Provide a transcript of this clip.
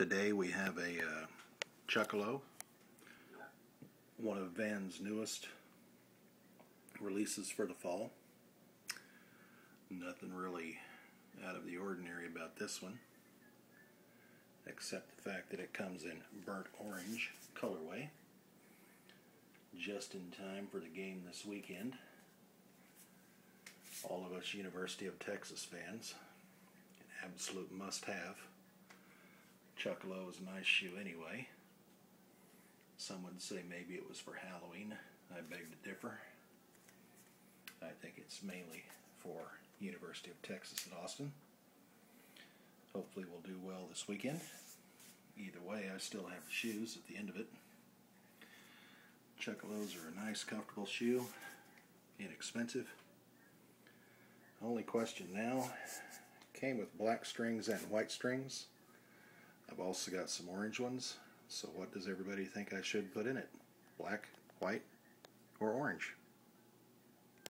Today we have a uh, Chukka Low, one of Vans' newest releases for the fall. Nothing really out of the ordinary about this one, except the fact that it comes in burnt orange colorway, just in time for the game this weekend. All of us University of Texas fans, an absolute must-have. Chukka Low is a nice shoe anyway. Some would say maybe it was for Halloween. I beg to differ. I think it's mainly for University of Texas at Austin. Hopefully we'll do well this weekend. Either way, I still have the shoes at the end of it. Chukka Lows are a nice, comfortable shoe, inexpensive. Only question now, came with black strings and white strings. I've also got some orange ones. So what does everybody think I should put in it? Black, white, or orange?